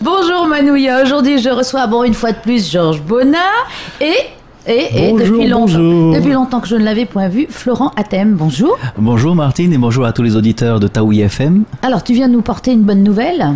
Bonjour Manouya, aujourd'hui je reçois bon une fois de plus Georges Bonnat et et, depuis, longtemps, depuis longtemps que je ne l'avais point vu, Florent Athème, bonjour. Bonjour Martine et bonjour à tous les auditeurs de Taoui FM. Alors tu viens nous porter une bonne nouvelle?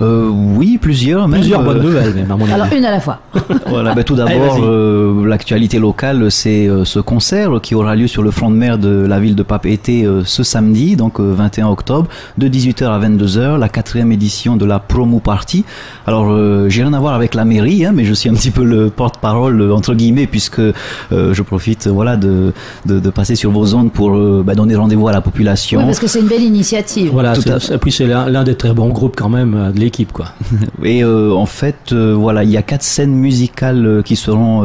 Euh, Oui, plusieurs même. Plusieurs bonnes euh, nouvelles même à mon avis. Alors une à la fois. voilà, ben, tout d'abord, euh, l'actualité locale, c'est ce concert qui aura lieu sur le front de mer de la ville de Papeete ce samedi, donc 21 octobre, de 18h à 22h, la quatrième édition de la promo party. Alors j'ai rien à voir avec la mairie, hein, mais je suis un petit peu le porte-parole entre guillemets puisque que euh, je profite voilà de, de, passer sur vos ondes pour euh, bah, donner rendez-vous à la population. Oui, parce que c'est une belle initiative. Voilà, et puis c'est l'un des très bons groupes quand même euh, de l'équipe quoi. et en fait voilà, il y a quatre scènes musicales qui seront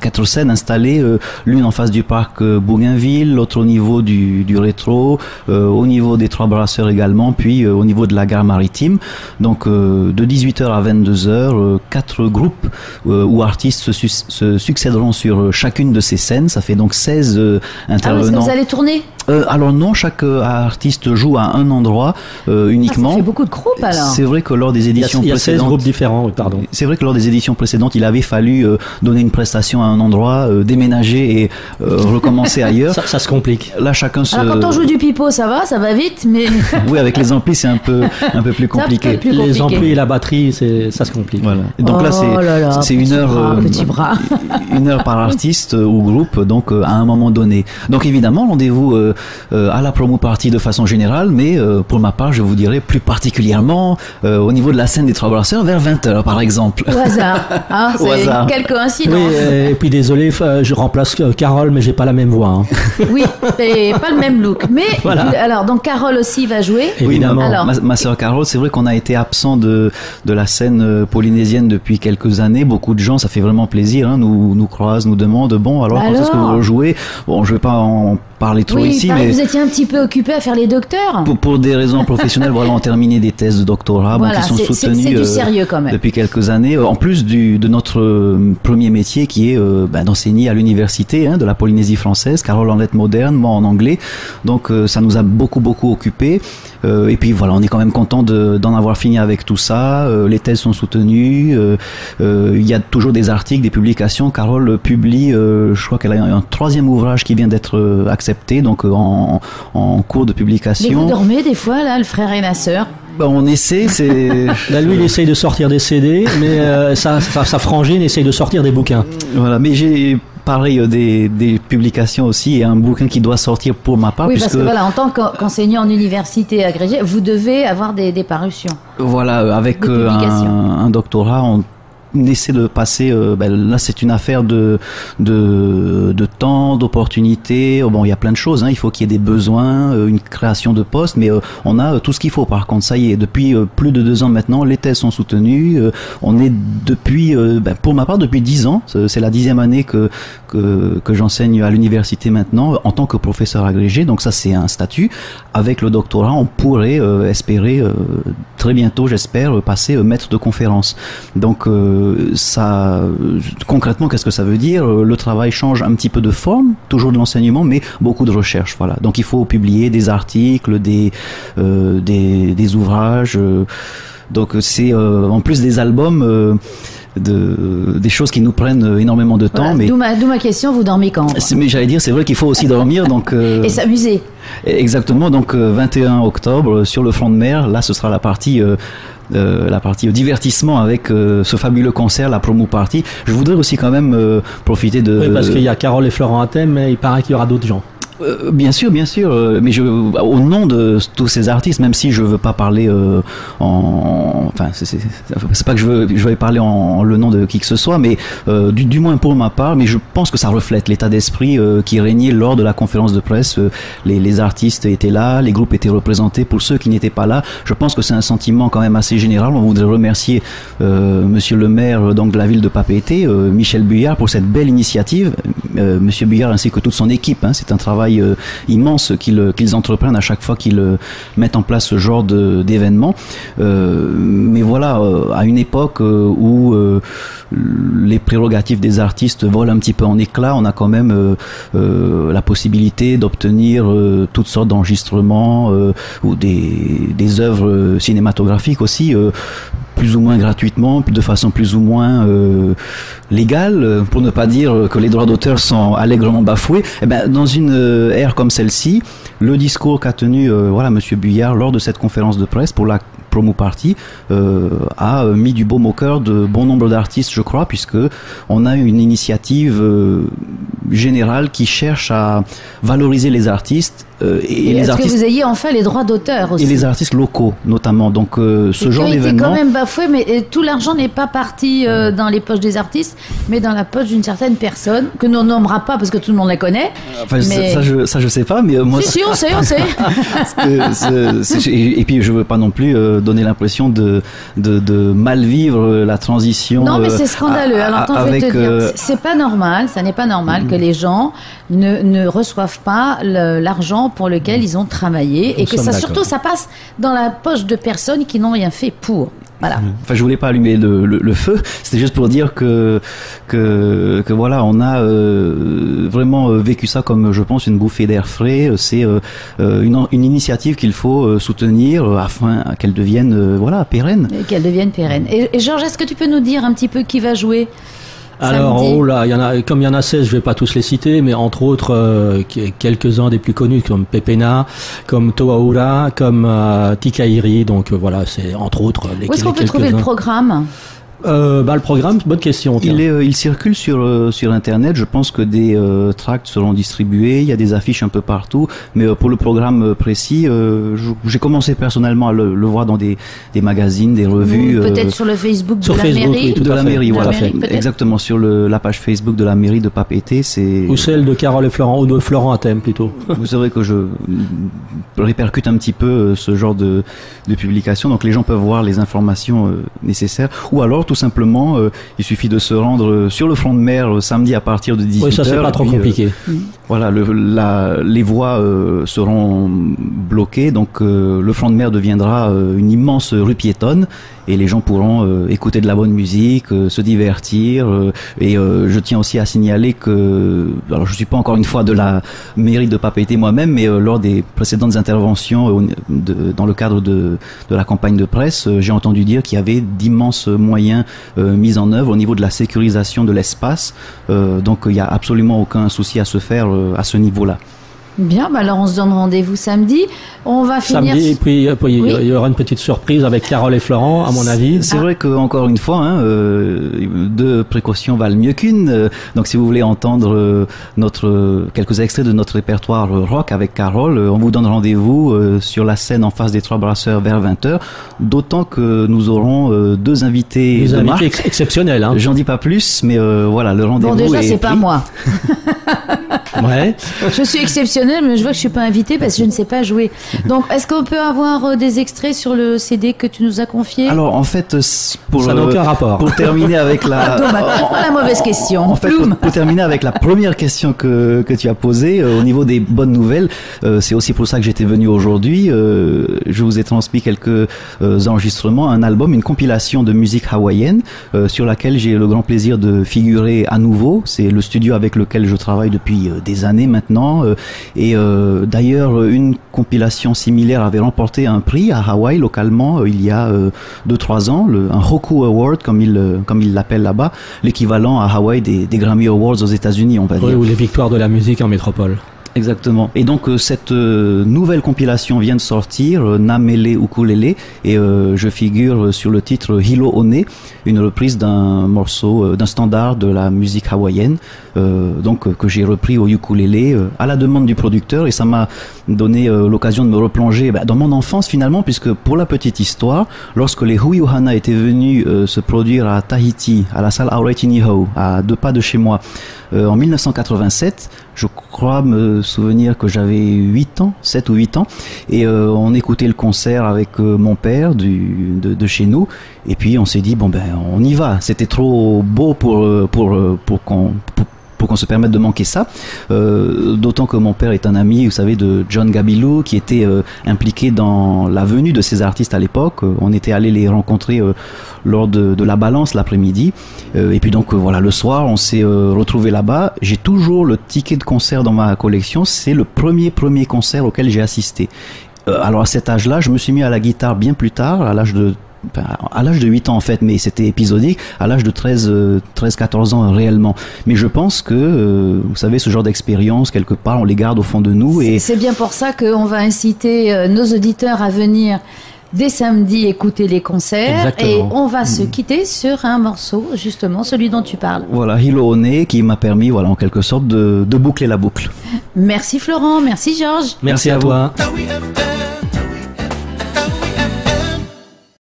quatre scènes installées, l'une en face du parc Bougainville, l'autre au niveau du, du rétro, au niveau des trois brasseurs également, puis au niveau de la gare maritime. Donc de 18h à 22h, quatre groupes ou artistes se, se succéderont sur euh, chacune de ces scènes. Ça fait donc 16 intervenants. Ah oui, vous allez tourner? Euh, alors non, chaque euh, artiste joue à un endroit uniquement. Ah, ça fait beaucoup de groupes alors. C'est vrai que lors des éditions il y a, il y a précédentes, 16 groupes différents, pardon. C'est vrai que lors des éditions précédentes, il avait fallu donner une prestation à un endroit, déménager et recommencer ailleurs. Ça, ça, se complique. Là, chacun se. Alors, quand on joue du pipeau, ça va, ça va vite, mais. oui, avec les amplis, c'est un peu un peu plus compliqué. Plus compliqué. Les amplis et la batterie, c'est ça se complique. Voilà. Donc là, c'est oh c'est une heure. petit bras. une heure par artiste ou groupe, donc à un moment donné. Donc évidemment, rendez-vous à la promo party de façon générale, mais pour ma part, je vous dirais plus particulièrement au niveau de la scène des trois brasseurs vers 20h par exemple. Au hasard. Hein, c'est quelle coïncidence. Oui, et puis désolé, je remplace Carole, mais j'ai pas la même voix. Hein. oui, et pas le même look. Mais voilà. alors, donc Carole aussi va jouer. Évidemment. alors. Ma, ma soeur Carole, c'est vrai qu'on a été absent de, de la scène polynésienne depuis quelques années. Beaucoup de gens, ça fait vraiment plaisir, hein, nous, nous croisent, nous demandent bon alors, quand est-ce que vous rejouez? Bon, je vais pas en parler trop oui, ici, mais vous étiez un petit peu occupé à faire les docteurs. Pour, pour des raisons professionnelles, voilà, on terminé des thèses de doctorat qui sont soutenues euh, depuis quelques années. En plus du, de notre euh, premier métier qui est euh, ben, d'enseigner à l'université hein, de la Polynésie française, Carole en lettres modernes, moi en anglais. Donc ça nous a beaucoup beaucoup occupé. et puis voilà, on est quand même content d'en avoir fini avec tout ça. les thèses sont soutenues. Il y a toujours des articles, des publications. Carole publie, je crois qu'elle a un troisième ouvrage qui vient d'être accepté donc euh, en, en, cours de publication. Mais vous dormez des fois, là, le frère et la sœur? Bah, on essaie, c'est. Là, lui, il essaye de sortir des CD, mais euh, sa, sa, frangine essaye de sortir des bouquins. Voilà, mais j'ai parlé euh, des, des, publications aussi et un bouquin qui doit sortir pour ma part. Oui, parce que voilà, en tant qu'enseignant en université agrégé, vous devez avoir des, des parutions. Voilà, avec un, un, doctorat, on essaie de passer. Euh, ben, là, c'est une affaire de de, de temps, d'opportunité. Bon, il y a plein de choses. Hein. Il faut qu'il y ait des besoins, euh, une création de postes, mais euh, on a tout ce qu'il faut. Par contre, ça y est, depuis plus de deux ans maintenant, les thèses sont soutenues. on est depuis, ben, pour ma part, depuis dix ans. C'est la dixième année que que, que j'enseigne à l'université maintenant en tant que professeur agrégé. Donc ça, c'est un statut. Avec le doctorat, on pourrait espérer très bientôt, j'espère, passer maître de conférence. Donc ça, concrètement, qu'est-ce que ça veut dire? Le travail change un petit peu de forme, toujours de l'enseignement, mais beaucoup de recherche. Voilà. Donc il faut publier des articles, des, euh, des, des, ouvrages. Euh, donc c'est euh, en plus des albums. De, des choses qui nous prennent énormément de temps. mais D'où ma, ma, question, vous dormez quand Mais j'allais dire, c'est vrai qu'il faut aussi dormir. donc Et s'amuser. Exactement, donc 21 octobre sur le front de mer, là ce sera la partie euh, la partie divertissement avec euh, ce fabuleux concert, la promo party. Je voudrais aussi quand même euh, profiter de. Oui, parce qu'il y a Carole et Florent à thème, mais il paraît qu'il y aura d'autres gens. Euh, bien sûr, bien sûr, euh, mais je, au nom de tous ces artistes, même si je veux pas parler euh, en, enfin, c'est pas que je veux, vais parler en, le nom de qui que ce soit, mais du, du, moins pour ma part, mais je pense que ça reflète l'état d'esprit qui régnait lors de la conférence de presse. Les, les, artistes étaient là, les groupes étaient représentés. Pour ceux qui n'étaient pas là, je pense que c'est un sentiment quand même assez général. On voudrait remercier Monsieur le maire de la ville de Papeete, Michel Buyard, pour cette belle initiative. Monsieur Buyard ainsi que toute son équipe. Hein, c'est un travail travail immense qu'ils entreprennent à chaque fois qu'ils mettent en place ce genre d'événements. mais voilà, à une époque où les prérogatives des artistes volent un petit peu en éclat, on a quand même la possibilité d'obtenir toutes sortes d'enregistrements ou des, des œuvres cinématographiques aussi plus ou moins gratuitement, de façon plus ou moins euh, légale, pour ne pas dire que les droits d'auteur sont allègrement bafoués. Eh ben, dans une euh, ère comme celle-ci, le discours qu'a tenu euh, voilà Monsieur Buyard lors de cette conférence de presse pour la promo party euh, a mis du baume au cœur de bon nombre d'artistes, je crois, puisque on a une initiative euh, générale qui cherche à valoriser les artistes euh, et, les artistes. que vous ayez enfin les droits d'auteur aussi Et les artistes locaux, notamment. Donc, ce genre d'événement. quand même bafoué, mais tout l'argent n'est pas parti dans les poches des artistes, mais dans la poche d'une certaine personne que l'on nommera pas parce que tout le monde la connaît. Enfin, ça, je, ça, je sais pas, mais moi. Si, si, on sait, on sait. et, puis, je veux pas non plus donner l'impression de, de, mal vivre la transition. Non, mais c'est euh, scandaleux. Alors, attends, je vais te dire, euh, c'est pas normal, ça n'est pas normal que les gens ne, ne reçoivent pas l'argent pour lequel ils ont travaillé et que ça, surtout, ça passe dans la poche de personnes qui n'ont rien fait pour. Voilà. Enfin, je voulais pas allumer le, le, feu. C'était juste pour dire que que, que voilà, on a euh, vraiment euh, vécu ça comme je pense une bouffée d'air frais. C'est euh, une, une initiative qu'il faut soutenir afin qu'elle devienne voilà pérenne. Qu'elle devienne pérenne. Et, et Georges, est-ce que tu peux nous dire un petit peu qui va jouer? Alors, oh là, y en a, comme il y en a 16, je vais pas tous les citer, mais entre autres, euh, quelques-uns des plus connus, comme Pepena, comme Toaura, comme euh, Tikairi, donc euh, voilà, c'est entre autres les Où est-ce qu'on peut trouver le programme? Euh, bah, le programme, bonne question. Il, est, euh, il circule sur, euh, sur Internet. Je pense que des euh, tracts seront distribués. Il y a des affiches un peu partout. Mais pour le programme précis, j'ai commencé personnellement à le, le, voir dans des, des magazines, des revues. Peut-être sur le Facebook de la mairie. de la mairie, voilà. Exactement, sur le, la page Facebook de la mairie de Papété. C'est... Ou celle de Carole et Florent, ou de Florent à thème plutôt. Vous savez que je répercute un petit peu ce genre de, de publication. Donc les gens peuvent voir les informations nécessaires. Ou alors tout simplement, euh, il suffit de se rendre euh, sur le front de mer euh, samedi à partir de 18h. Oui, ça c'est pas trop compliqué. Voilà, le, la, les voies seront bloquées, donc le front de mer deviendra une immense rue piétonne et les gens pourront euh, écouter de la bonne musique, euh, se divertir. Euh, et je tiens aussi à signaler que, alors je suis pas encore une fois de la mairie de Papeete moi-même, mais lors des précédentes interventions de, dans le cadre de, de la campagne de presse, j'ai entendu dire qu'il y avait d'immenses moyens mis en œuvre au niveau de la sécurisation de l'espace. donc il n'y a absolument aucun souci à se faire à ce niveau-là. Bien, bah alors on se donne rendez-vous samedi. On va finir. Samedi, et puis, il y aura une petite surprise avec Carole et Florent, à mon avis. C'est vrai que encore une fois, hein, euh, deux précautions valent mieux qu'une. Euh, donc, si vous voulez entendre euh, notre quelques extraits de notre répertoire rock avec Carole, on vous donne rendez-vous sur la scène en face des Trois Brasseurs vers 20h. D'autant que nous aurons deux invités de invités exceptionnels. Hein. J'en dis pas plus, mais voilà, le rendez-vous. Bon, déjà, c'est pas moi. ouais. Je suis exceptionnel, mais je vois que je suis pas invitée parce que je ne sais pas jouer. Donc, est-ce qu'on peut avoir euh, des extraits sur le CD que tu nous as confié? Alors, en fait, euh, pour, Ça n'a aucun rapport. pour terminer avec la. Ah, la mauvaise question. En fait, pour, terminer avec la première question que, que tu as posée, euh, au niveau des bonnes nouvelles, c'est aussi pour ça que j'étais venu aujourd'hui. je vous ai transmis quelques enregistrements, un album, une compilation de musique hawaïenne sur laquelle j'ai le grand plaisir de figurer à nouveau. C'est le studio avec lequel je travaille depuis des années maintenant. et d'ailleurs, une compilation similaire avait remporté un prix à Hawaï localement euh, il y a 2-3 euh, ans, le, un Roku Award comme il euh, comme il l'appelle là-bas, l'équivalent à Hawaï des, des, Grammy Awards aux États-Unis, on va dire. ou les victoires de la musique en métropole. Exactement. Et donc cette nouvelle compilation vient de sortir, Namele Ukulele, et je figure sur le titre Hilo One, une reprise d'un morceau, d'un standard de la musique hawaïenne. Euh, donc que j'ai repris au ukulélé euh, à la demande du producteur et ça m'a donné euh, l'occasion de me replonger bah, dans mon enfance finalement puisque pour la petite histoire lorsque les Hui Uhana étaient venus se produire à Tahiti à la salle Aureti à deux pas de chez moi en 1987 je crois me souvenir que j'avais 8 ans 7 ou 8 ans et on écoutait le concert avec mon père de, chez nous et puis on s'est dit bon ben on y va. C'était trop beau pour pour pour qu'on pour qu'on se permette de manquer ça. Euh, D'autant que mon père est un ami, vous savez, de John Gabilou, qui était euh, impliqué dans la venue de ces artistes à l'époque. Euh, on était allé les rencontrer lors de, de, la balance l'après-midi. et puis donc voilà, le soir, on s'est retrouvé là-bas. J'ai toujours le ticket de concert dans ma collection. C'est le premier premier concert auquel j'ai assisté. alors à cet âge-là, je me suis mis à la guitare bien plus tard, à l'âge de à l'âge de 8 ans en fait, mais c'était épisodique, à l'âge de 13, 13, 14 ans réellement. Mais je pense que, euh, vous savez, ce genre d'expérience, quelque part, on les garde au fond de nous. Et c'est bien pour ça qu'on va inciter euh, nos auditeurs à venir dès samedi écouter les concerts et on va se mm. quitter sur un morceau justement celui dont tu parles. Voilà Hilo One qui m'a permis voilà en quelque sorte de, de, boucler la boucle. Merci Florent, merci Georges. Merci, à, toi.